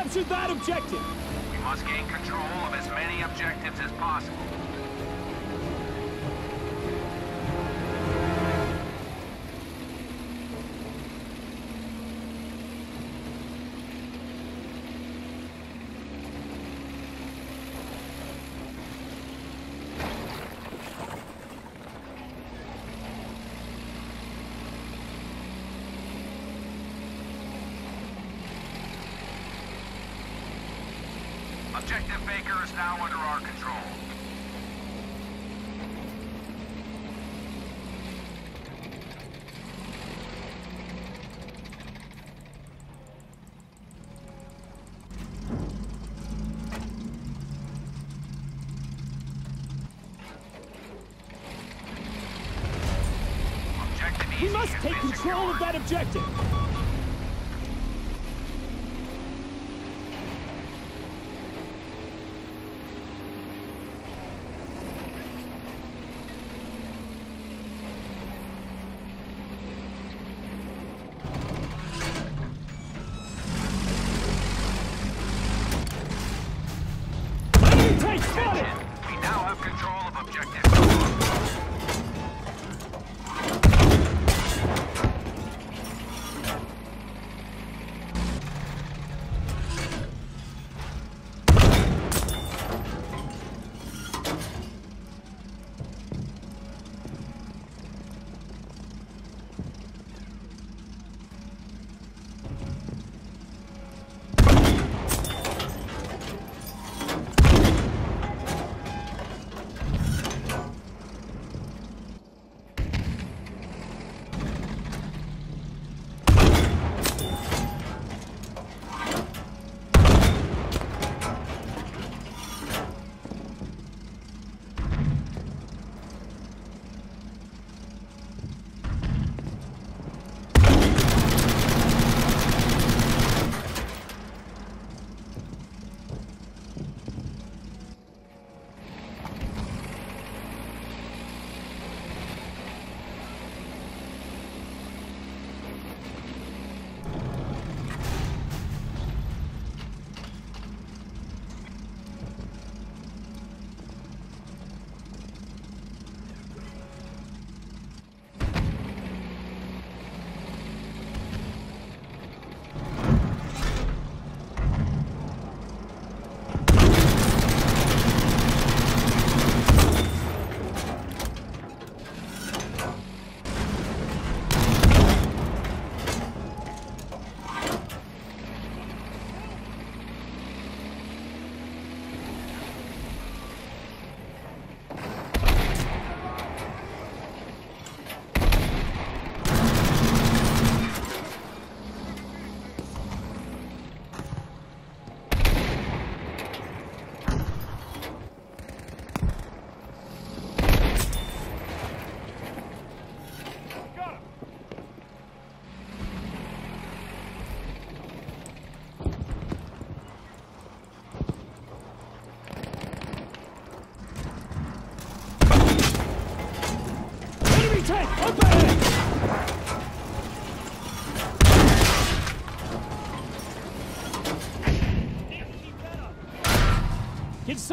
Need to capture that objective! We must gain control of as many objectives as possible. Objective Baker is now under our control. We must take control of that objective! Enemy tank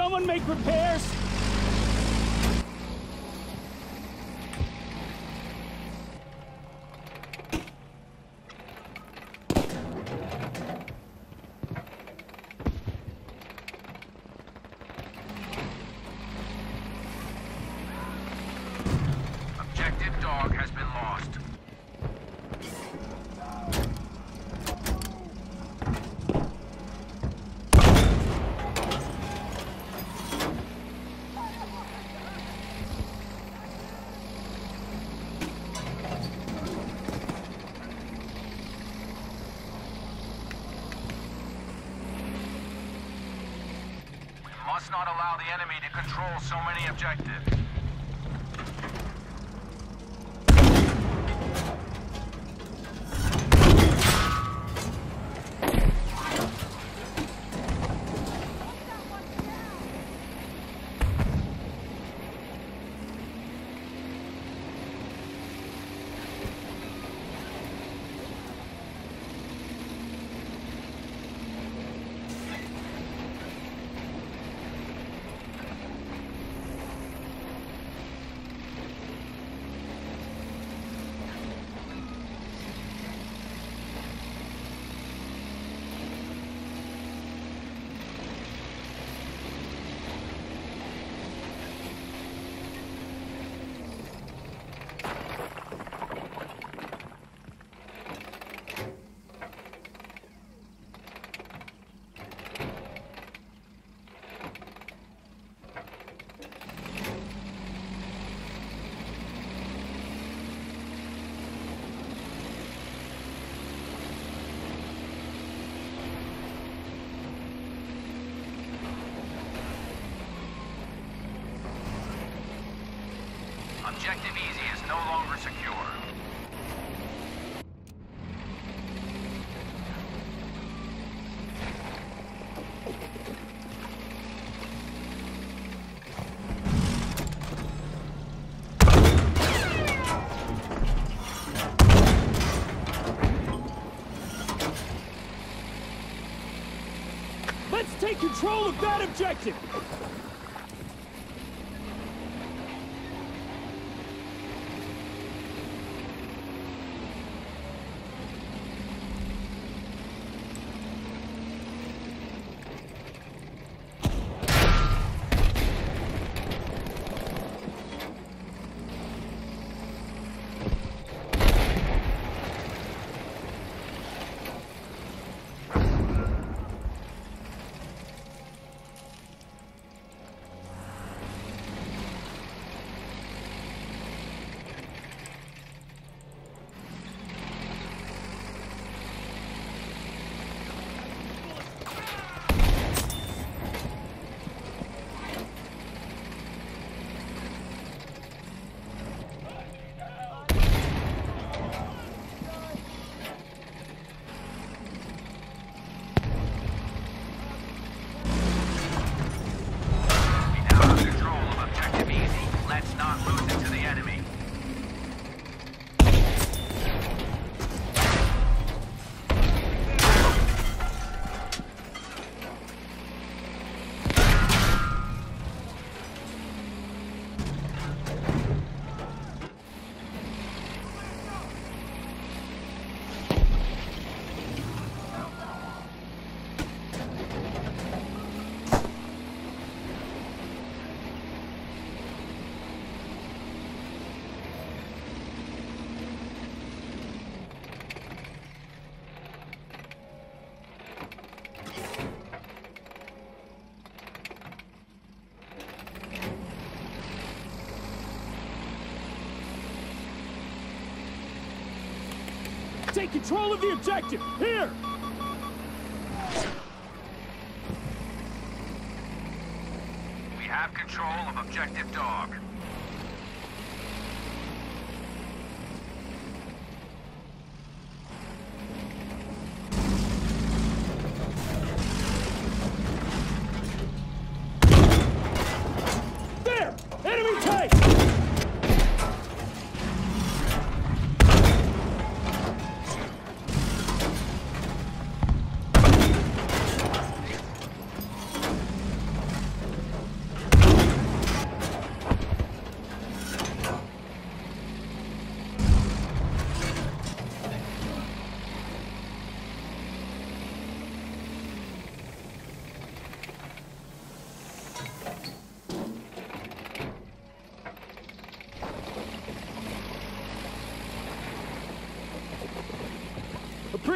someone make repairs? Objective Dog has been lost. We not allow the enemy to control so many objectives. Control of that objective! We now have control of objective easy. Let's not lose it to the enemy. Take control of the objective! Here! We have control of objective dog.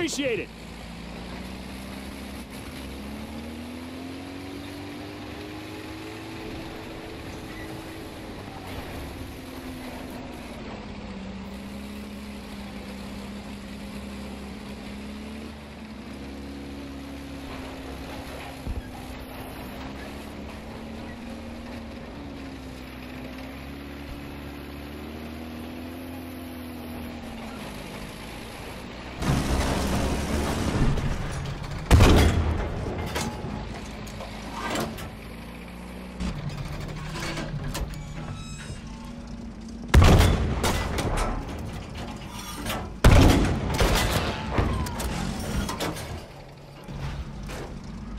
Appreciate it!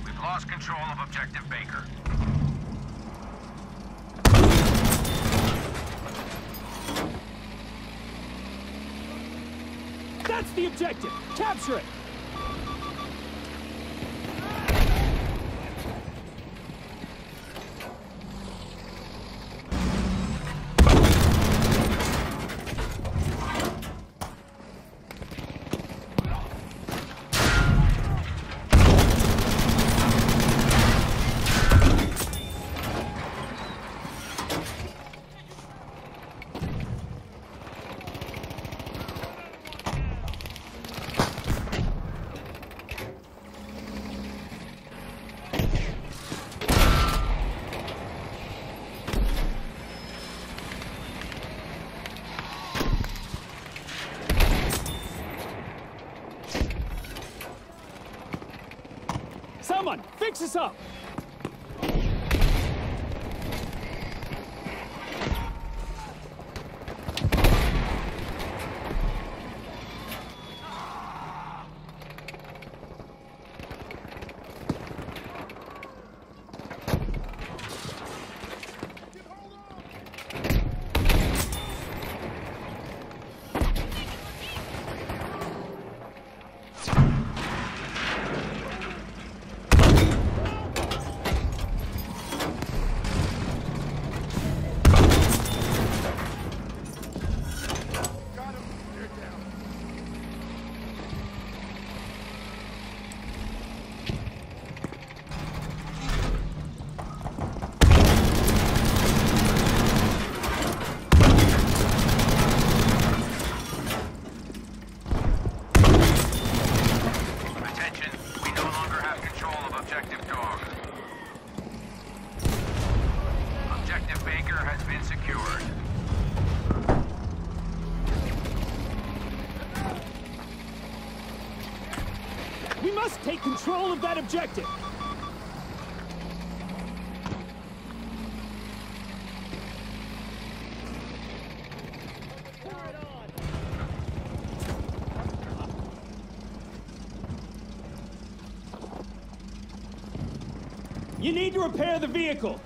We've lost control of objective Baker. That's the objective! Capture it! Someone, fix this up! Control of that objective. You need to repair the vehicle.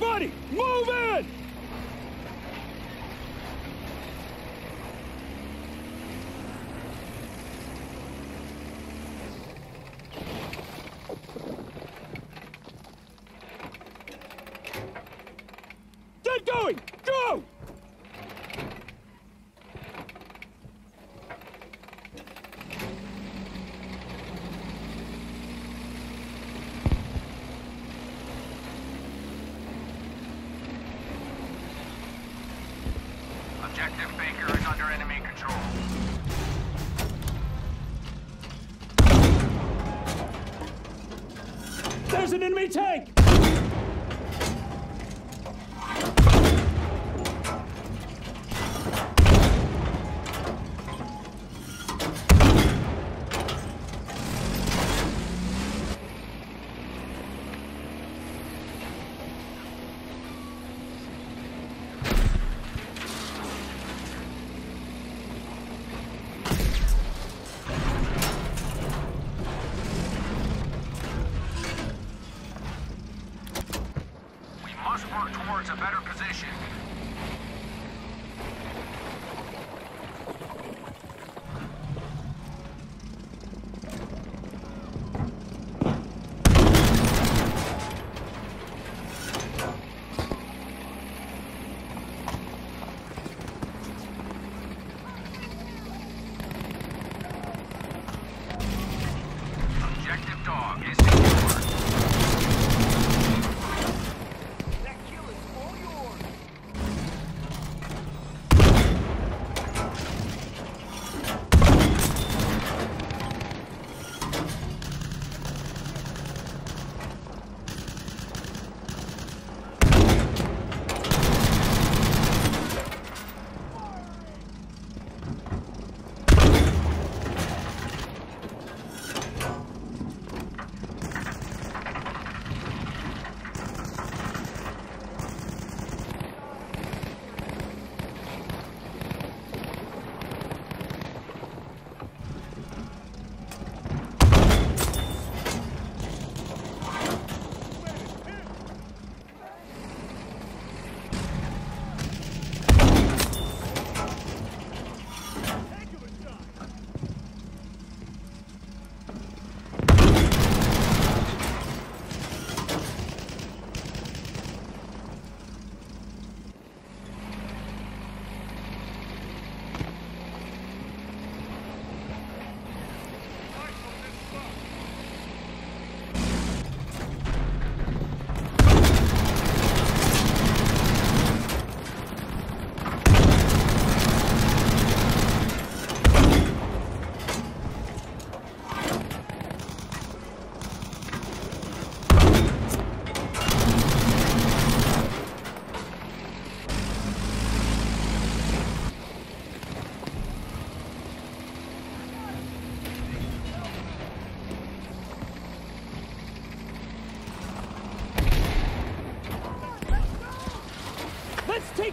Everybody, move in! Get going!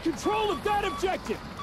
Control of that objective!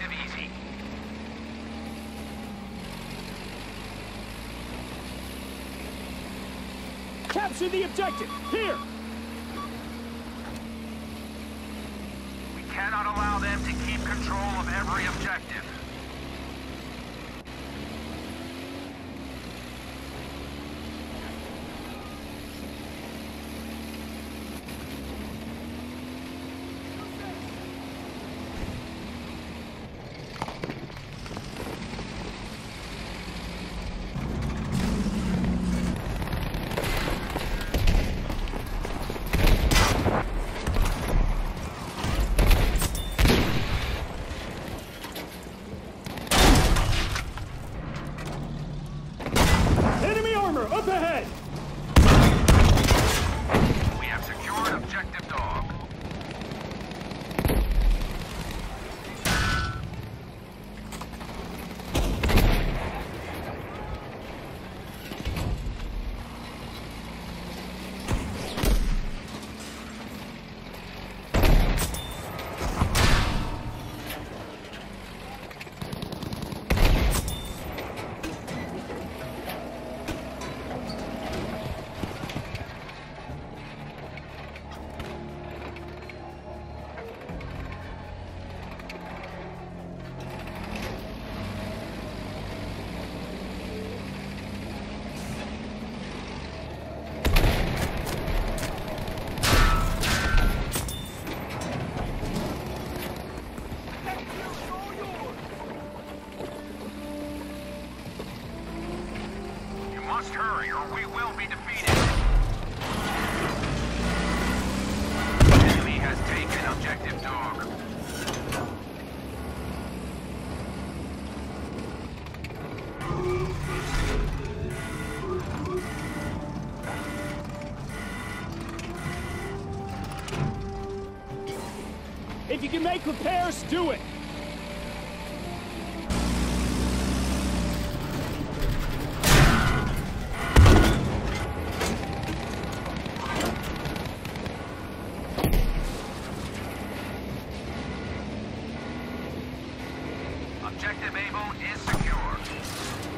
Objective easy. Capture the objective! Here! Must hurry or we will be defeated. The enemy has taken objective dog. If you can make repairs, do it! Objective Able is secure.